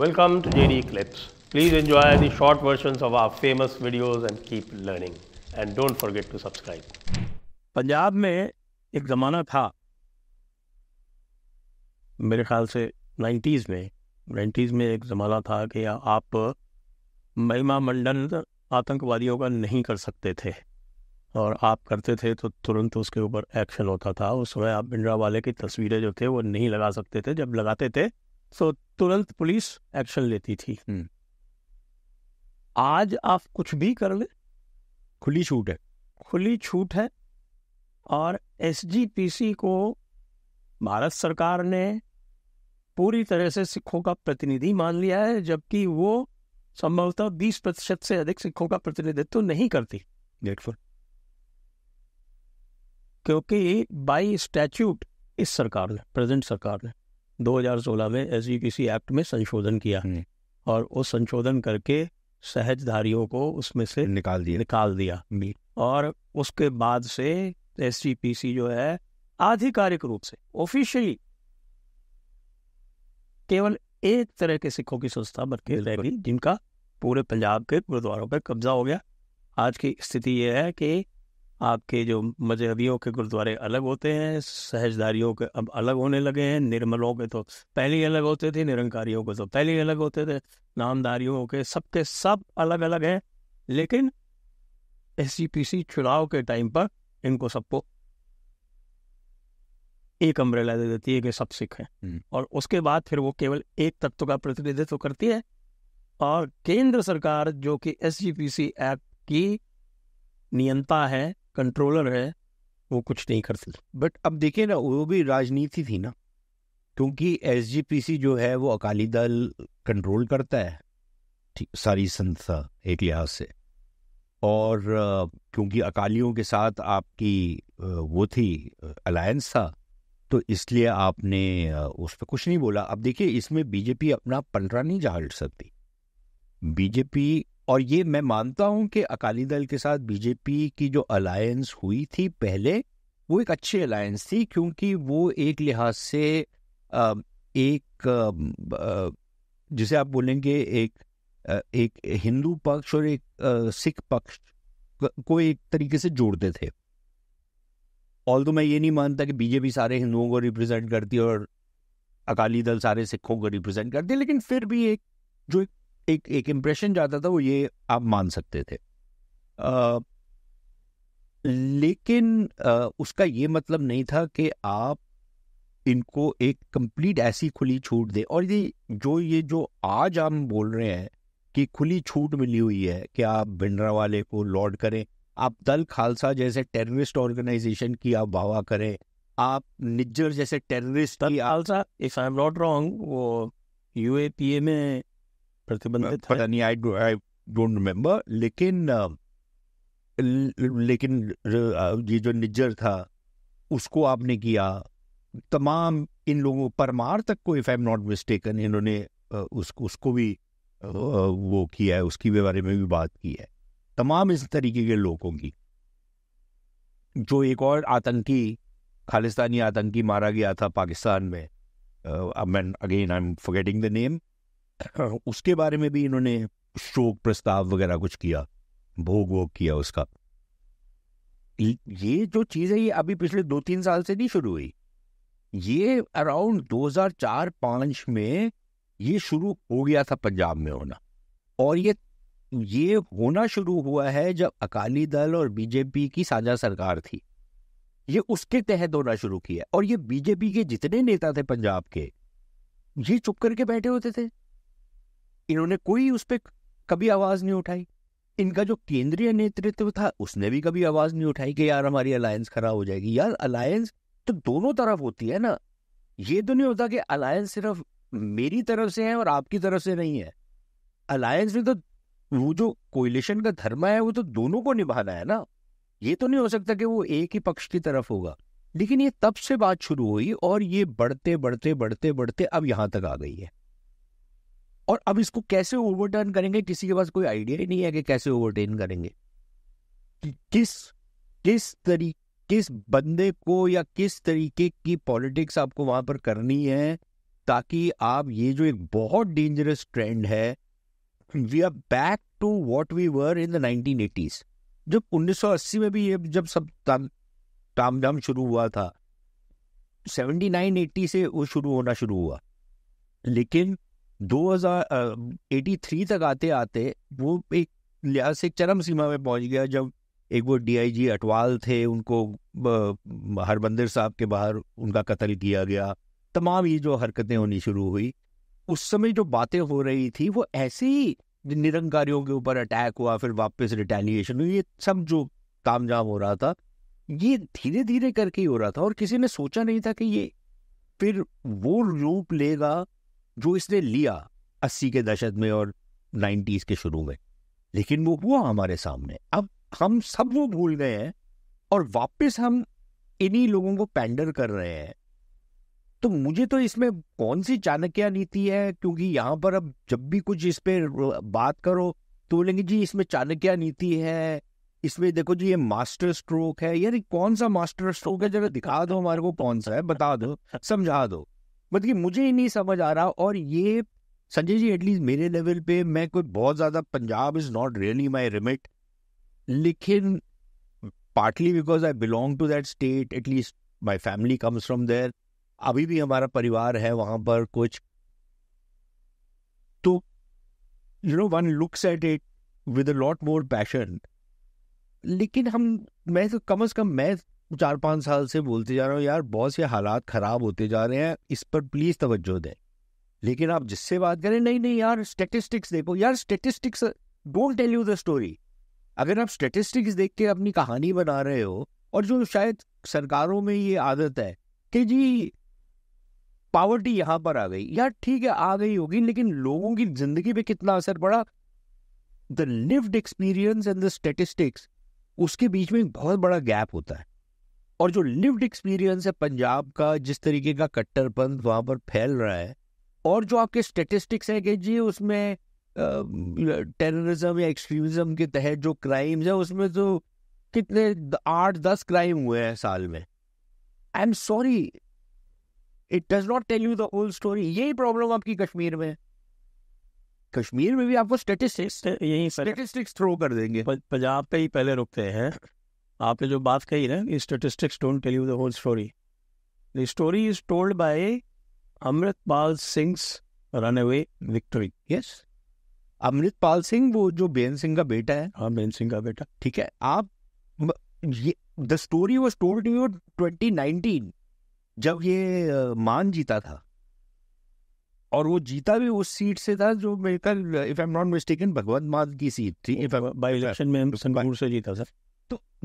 Welcome to JD Clips. Please enjoy the short versions of our famous videos and keep learning. And don't forget to subscribe. Punjab में एक ज़माना था, मेरे ख्याल से 90s में 90s में एक ज़माना था कि आप महिमा मंडन आतंकवादियों का नहीं कर सकते थे और आप करते थे तो तुरंत उसके ऊपर एक्शन होता था उस समय आप भिंडरा वाले की तस्वीरें जो थे वो नहीं लगा सकते थे जब लगाते थे तो तुरंत पुलिस एक्शन लेती थी। हम्म। आज आप कुछ भी कर ले। खुली छूट है। खुली छूट है और एसजीपीसी को भारत सरकार ने पूरी तरह से सिखों का प्रतिनिधि मान लिया है जबकि वो संभवतः 20 प्रतिशत से अधिक सिखों का प्रतिनिधित्व नहीं करती। क्योंकि बाई स्टैच्यूट इस सरकार ने प्रेजेंट सरकार ने। 2016 में एस एक्ट में संशोधन किया। हम्म। और वो संशोधन करके सहजधारियों को उसमें से निकाल दिए निकाल दिया। और उसके बाद से एस जो है आधिकारिक रूप से ऑफिशियली केवल एक तरह के सिखों की संस्था बन के रहेगी जिनका पूरे पंजाब के गुरुद्वारों पर कब्जा हो गया। आज की स्थिति यह है कि आपके जो मजहबियों के गुरुद्वारे अलग होते हैं सहजदारियों के अब अलग होने लगे हैं निर्मलों के तो पहले ही अलग होते थे निरंकारियों के तो पहले ही अलग होते थे नामदारियों के सबके सब अलग अलग हैं लेकिन एस सी चुनाव के टाइम पर इनको सबको एक अम्ब्रेला दे देती है कि सब सिख हैं हम्म। और उसके बाद फिर वो केवल एक तत्व का प्रतिनिधित्व करती है और केंद्र सरकार जो कि एस एक्ट की नियंता है कंट्रोलर है, वो कुछ नहीं करती बट अब देखिए ना, वो भी राजनीति थी ना, क्योंकि एसजीपीसी जो है, वो अकाली दल कंट्रोल करता है, ठीक, सारी संस्था एक लिहाज से। और क्योंकि अकालियों के साथ आपकी वो थी अलायंस था तो इसलिए आपने उस पर कुछ नहीं बोला। अब देखिए, इसमें बीजेपी अपना पंडरा नहीं झाड़ सकती। बीजेपी और ये मैं मानता हूँ कि अकाली दल के साथ बीजेपी की जो अलायंस हुई थी पहले, वो एक अच्छी अलायंस थी क्योंकि वो एक लिहाज से एक जिसे आप बोलेंगे एक एक हिंदू पक्ष और एक सिख पक्ष को एक तरीके से जोड़ते थे। ऑल तो मैं ये नहीं मानता कि बीजेपी सारे हिंदुओं को रिप्रेजेंट करती है और अकाली दल सारे सिखों को रिप्रेजेंट करती है लेकिन फिर भी एक, जो एक एक, एक इम्प्रेशन जाता था वो ये आप मान सकते थे। अ, लेकिन अ, उसका ये मतलब नहीं था कि आप इनको एक कंप्लीट ऐसी खुली छूट दे। और ये जो ये जो आज हम बोल रहे हैं कि खुली छूट मिली हुई है कि आप भिंडरा वाले को लॉर्ड करें आप दल खालसा जैसे टेररिस्ट ऑर्गेनाइजेशन की आप वाह करें आप निज्जर जैसे टेररिस्ट आप Khalsa if I am not wrong वो यूएपीए में प्रतिबंधित पता नहीं आई आई डोंट रिमेम्बर लेकिन लेकिन ये जो निज्जर था उसको आपने किया। तमाम इन लोगों परमार तक को if I am not mistaken इन्होंने अ, उसको उसको भी वो किया है उसकी भी बारे में भी बात की है। तमाम इस तरीके के लोगों की। जो एक और आतंकी खालिस्तानी आतंकी मारा गया था पाकिस्तान में अब मैं again I am forgetting the name उसके बारे में भी इन्होंने शोक प्रस्ताव वगैरह कुछ किया, भोग वोग किया उसका। ये- जो चीज़ है, ये अभी पिछले दो तीन साल से नहीं शुरू हुई। ये अराउंड 2004-5 में ये शुरू हो गया था पंजाब में होना। और ये ये होना शुरू हुआ है जब अकाली दल और बीजेपी की साझा सरकार थी। ये उसके तहत होना शुरू किया। और ये बीजेपी के जितने नेता थे पंजाब के, ये चुप करके बैठे होते थे। इन्होंने कोई उस पर कभी आवाज़ नहीं उठाई। इनका जो केंद्रीय नेतृत्व था, उसने भी कभी आवाज़ नहीं उठाई कि यार हमारी अलायंस खराब हो जाएगी। यार अलायंस तो दोनों तरफ़ होती है ना। ये तो नहीं होता कि अलायंस सिर्फ़ मेरी तरफ़ से है और आपकी तरफ़ से नहीं है। अलायंस में तो वो जो कोयलेशन का धर्म है, वो तो दोनों को निभाना है ना। ये तो नहीं हो सकता कि वो एक ही पक्ष की तरफ़ होगा। लेकिन ये तब से बात शुरू हुई और ये बढ़ते बढ़ते बढ़ते बढ़ते अब यहाँ तक आ गई है। और अब इसको कैसे ओवरटर्न करेंगे? किसी के पास कोई आइडिया ही नहीं है कि कैसे ओवरटर्न करेंगे। कि किस किस तरी, किस बंदे को या किस तरीके की पॉलिटिक्स आपको वहाँ पर करनी है ताकि आप ये जो एक बहुत डेंजरस ट्रेंड है we are back to what we were in the 1980s जब 1980 में भी ये जब सब ताम झाम शुरू हुआ था। 79 80 से वो शुरू होना शुरू हुआ। लेकिन 2083 तक आते आते, वो एक लिहाज से चरम सीमा में पहुँच गया जब एक वो डीआईजी अटवाल थे, उनको हरबंदर साहब के बाहर उनका कत्ल किया गया। तमाम ये जो हरकतें होनी शुरू हुई, उस समय जो बातें हो रही थी, वो ऐसे ही निरंकारियों के ऊपर अटैक हुआ, फिर वापस रिटेलिएशन हुई, ये सब जो तामझाम हो रहा था, ये धीरे धीरे करके ही हो रहा था और किसी ने सोचा नहीं था कि ये फिर वो रूप लेगा जो इसने लिया अस्सी के दशक में और नाइन्टीज के शुरू में। लेकिन वो हुआ हमारे सामने। अब हम सब वो भूल गए हैं और वापस हम इन्हीं लोगों को पैंडर कर रहे हैं। तो मुझे तो इसमें कौन सी चाणक्य नीति है? क्योंकि यहाँ पर अब जब भी कुछ इस पर बात करो तो बोलेंगे, जी, इसमें चाणक्य नीति है, इसमें देखो जी, ये मास्टर स्ट्रोक है। यार कौन सा मास्टर स्ट्रोक है? जरा दिखा दो हमारे को कौन सा है, बता दो, समझा दो। मतलब मुझे ही नहीं समझ आ रहा और ये संजय जी एटलीस्ट मेरे लेवल पे मैं कोई बहुत ज़्यादा Punjab is not really my remit लेकिन partly because I belong to that state at least my family comes from there अभी भी हमारा परिवार है वहाँ पर कुछ। तो you know one looks at it with a lot more passion लेकिन हम, मैं तो कम अज कम, मैं चार पाँच साल से बोलते जा रहा हूँ, यार, बहुत से हालात खराब होते जा रहे हैं, इस पर प्लीज़ तवज्जो दें। लेकिन आप जिससे बात करें, नहीं नहीं यार स्टेटिस्टिक्स देखो। यार statistics don't tell you the story अगर आप स्टेटिस्टिक्स देख के अपनी कहानी बना रहे हो, और जो शायद सरकारों में ये आदत है कि जी पावर्टी यहाँ पर आ गई। यार, ठीक है, आ गई होगी, लेकिन लोगों की ज़िंदगी पे कितना असर पड़ा? The lived experience and the statistics उसके बीच में एक बहुत बड़ा गैप होता है। और जो लिव्ड एक्सपीरियंस है पंजाब का जिस तरीके का कट्टरपंथ वहाँ पर फैल रहा है और जो आपके स्टेटिस्टिक्स है कि जी उसमें टेररिज्म या एक्सट्रीमिज्म के तहत जो क्राइम्स है उसमें तो कितने आठ दस क्राइम हुए हैं साल में। I am sorry it does not tell you the whole story यही प्रॉब्लम आपकी कश्मीर में कश्मीर में भी आपको स्टेटिस्टिक्स यही स्टेटिस्टिक्स थ्रो कर देंगे। पंजाब पे ही पहले रुकते हैं। आपने जो बात कही ना statistics don't tell you the whole story the story is told by Amritpal Singh run away victory yes Amritpal Singh वो जो बेन सिंह का बेटा है। हाँ बेन सिंह का बेटा। ठीक है आप ये the story was told you 2019 जब ये मान जीता था। और वो जीता भी उस सीट से था जो मेरे कल if I am not mistaken Bhagwant Mann की सीट थी इफ़ बाई इलेक्शन में संगरूर से जीता sir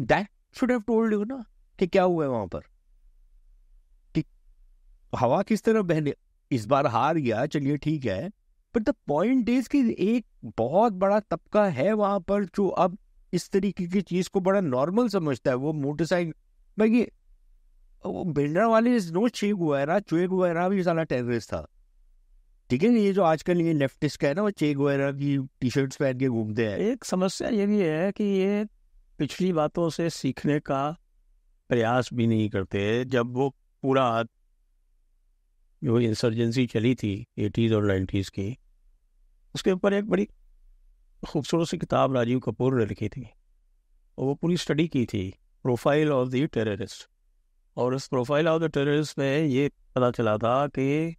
that should have told you ना कि क्या हुआ है वहाँ पर? कि हवा किस तरह बहने इस बार हार गया, चलिए ठीक है। बट द पॉइंट इज़ कि एक बहुत बड़ा तबका है वहाँ पर जो अब इस तरीके की चीज़ को बड़ा नॉर्मल समझता है, वो मोटरसाइकिल भाई वो बिल्डर वाले no Che Guevara Che Guevara भी सारा टेररिस्ट था। ठीक है, ये जो आजकल ये लेफ्टिस्ट का है ना, वो चेक गुएरा की टी शर्ट्स पहन के घूमते हैं। एक समस्या ये भी है कि ये पिछली बातों से सीखने का प्रयास भी नहीं करते। जब वो पूरा जो इंसर्जेंसी चली थी एटीज़ और नाइन्टीज़ की, उसके ऊपर एक बड़ी खूबसूरत सी किताब राजीव कपूर ने लिखी थी और वो पूरी स्टडी की थी प्रोफ़ाइल ऑफ़ द टेररिस्ट और उस प्रोफ़ाइल ऑफ़ द टेररिस्ट में ये पता चला था कि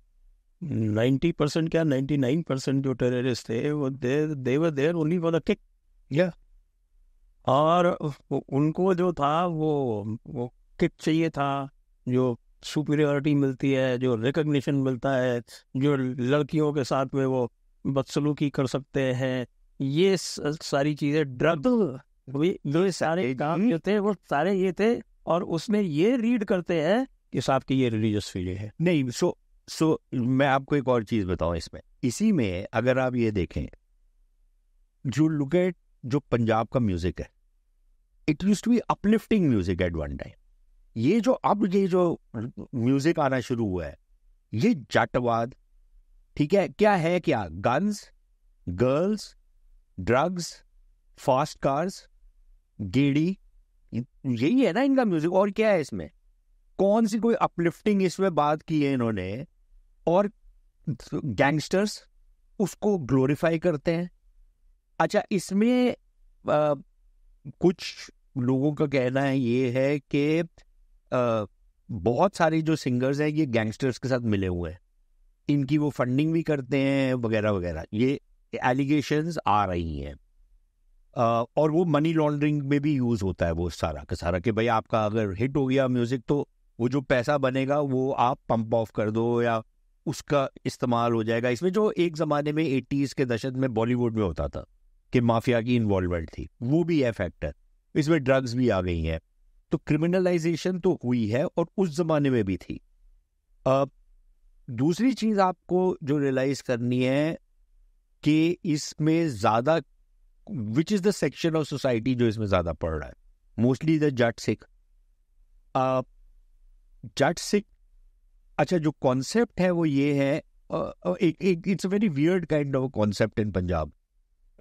90 परसेंट क्या 99 परसेंट जो टेररिस्ट थे, वो they they were there only for the kick या और उनको जो था वो वो किक चाहिए था जो सुपीरियोरिटी मिलती है जो रिकग्निशन मिलता है जो लड़कियों के साथ में वो बदसलूकी कर सकते हैं। ये सारी चीज़ें ड्रग जो सारे काम जो थे वो सारे ये थे और उसमें ये रीड करते हैं कि साहब की ये रिलीजियस फीलिंग है। नहीं सो सो मैं आपको एक और चीज़ बताऊँ इसमें। इसी में अगर आप ये देखें जो लुक एट जो पंजाब का म्यूज़िक है। It used to be uplifting music at one time ये जो, अब ये जो म्यूज़िक आना शुरू हुआ है, ये जटवाद, ठीक है? क्या है क्या? Guns girls drugs fast cars गेड़ी यही है ना इनका म्यूज़िक और क्या है इसमें? कौन सी कोई अपलिफ्टिंग इसमें बात की है इन्होंने? और गैंगस्टर्स उसको ग्लोरीफाई करते हैं। अच्छा इसमें आ, कुछ लोगों का कहना है ये है कि बहुत सारे जो सिंगर्स हैं ये गैंगस्टर्स के साथ मिले हुए हैं। इनकी वो फंडिंग भी करते हैं वगैरह वगैरह। ये एलिगेशंस आ रही हैं। और वो मनी लॉन्ड्रिंग में भी यूज़ होता है वो सारा का सारा कि भाई आपका अगर हिट हो गया म्यूज़िक तो वो जो पैसा बनेगा वो आप पंप ऑफ़ कर दो या उसका इस्तेमाल हो जाएगा। इसमें जो एक ज़माने में एटीज़ के दशक में बॉलीवुड में होता था कि माफिया की इन्वॉल्वमेंट थी। वो भी है फैक्टर इसमें ड्रग्स भी आ गई हैं। तो क्रिमिनलाइजेशन तो हुई है और उस ज़माने में भी थी। अब दूसरी चीज़ आपको जो रियलाइज़ करनी है कि इसमें ज़्यादा which is the section of society जो इसमें ज़्यादा पड़ रहा है? मोस्टली द जट सिख जट सिख अच्छा जो कॉन्सेप्ट है वो ये है it's a very weird kind of concept in Punjab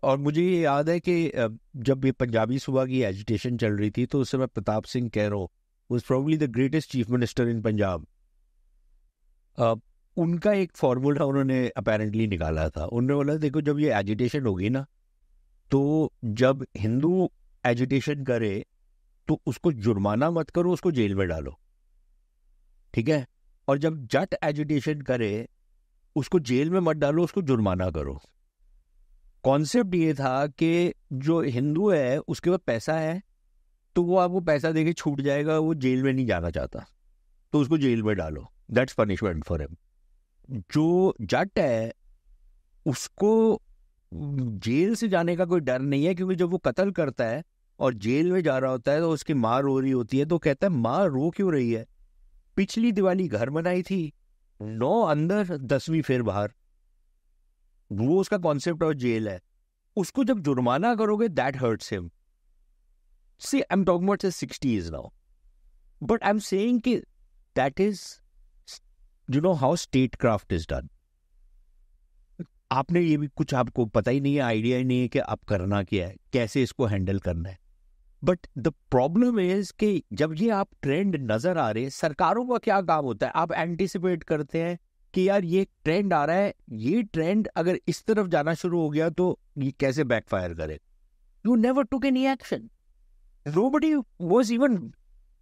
और मुझे ये याद है कि जब ये पंजाबी सुबह की एजिटेशन चल रही थी तो उस समय Pratap Singh Kairon was probably the greatest chief minister in Punjab उनका एक फॉर्मूला उन्होंने अपेरेंटली निकाला था। उन्होंने बोला, देखो, जब ये एजिटेशन होगी ना तो जब हिंदू एजिटेशन करे तो उसको जुर्माना मत करो, उसको जेल में डालो। ठीक है? और जब जट एजुटेशन करे, उसको जेल में मत डालो, उसको जुर्माना करो। कॉन्सेप्ट ये था कि जो हिंदू है, उसके पास पैसा है तो वो आपको पैसा देके छूट जाएगा, वो जेल में नहीं जाना चाहता। तो उसको जेल में डालो। दैट्स पनिशमेंट फॉर हिम जो जट है, उसको जेल से जाने का कोई डर नहीं है, क्योंकि जब वो कत्ल करता है और जेल में जा रहा होता है तो उसकी माँ रो रही होती है तो कहता है, माँ, रो क्यों रही है? पिछली दिवाली घर बनाई थी, नौ अंदर, दसवीं फिर बाहर। वो उसका कॉन्सेप्ट ऑफ़ जेल है। उसको जब जुर्माना करोगे that hurts him see I am talking about sixties now but I am saying कि that is you know how statecraft is done आपने ये भी कुछ आपको पता ही नहीं है आइडिया ही नहीं है कि आप करना क्या है, कैसे इसको हैंडल करना है। बट द प्रॉब्लम इज़ कि जब ये आप ट्रेंड नज़र आ रहे सरकारों का क्या काम होता है? आप एंटिसिपेट करते हैं कि यार ये ट्रेंड आ रहा है ये ट्रेंड अगर इस तरफ़ जाना शुरू हो गया तो ये कैसे बैकफायर करे? You never took any action nobody was even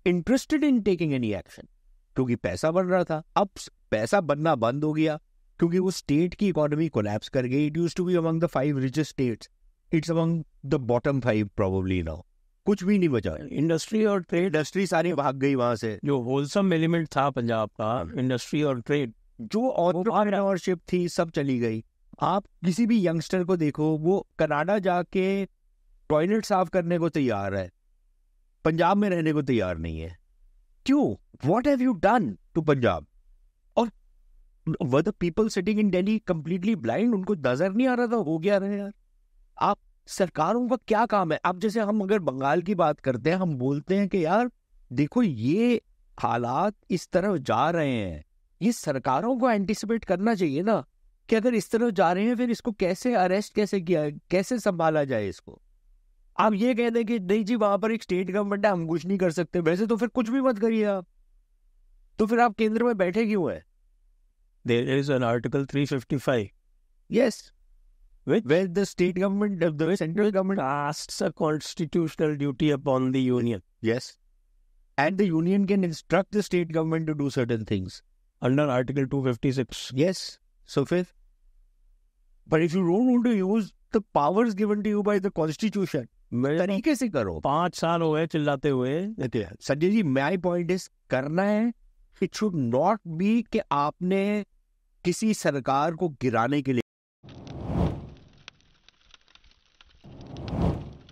interested in taking any action क्योंकि पैसा बन रहा था। अब पैसा बनना बंद हो गया क्योंकि वो स्टेट की इकोनॉमी कोलैप्स कर गई। It used to be among the five richest states it's among the bottom five probably now कुछ भी नहीं बचा। इंडस्ट्री और ट्रेड इंडस्ट्री सारी भाग गई वहाँ से। जो होलसम एलिमेंट था पंजाब का इंडस्ट्री और ट्रेड जो ऑन्टरप्रेन्योरशिप थी सब चली गई। आप किसी भी यंगस्टर को देखो वो कनाडा जाके टॉयलेट साफ़ करने को तैयार है। पंजाब में रहने को तैयार नहीं है। क्यों? What have you done to Punjab? और were the people sitting in Delhi completely blind उनको नज़र नहीं आ रहा था? हो गया रहे यार। आप सरकारों का क्या काम है? अब जैसे हम अगर बंगाल की बात करते हैं हम बोलते हैं कि यार देखो ये हालात इस तरफ़ जा रहे हैं। ये सरकारों को एंटिसिपेट करना चाहिए ना कि अगर इस तरह जा रहे हैं फिर इसको कैसे अरेस्ट कैसे किया कैसे संभाला जाए इसको? आप ये कह दें कि नहीं जी वहाँ पर एक स्टेट गवर्नमेंट है हम कुछ नहीं कर सकते। वैसे तो फिर कुछ भी मत करिए आप। तो फिर आप केंद्र में बैठे क्यों है? There is an article three fifty five yes Where the state government, the central government asks a constitutional duty upon the union. Yes. And the union can. Under Article 256. Yes. So, fifth. But if you don't want to use the powers given to you by the constitution, तरीके से करो पाँच साल हो गए चिल्लाते हुए Sanjay ji my point is करना है इट शुड नॉट बी कि आपने किसी सरकार को गिराने के लिए